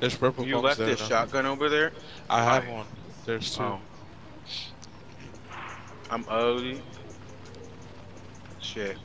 There's purple You left this shotgun over there? I have I, one. There's two. Oh. I'm ugly. Shit.